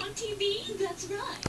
on TV? That's right.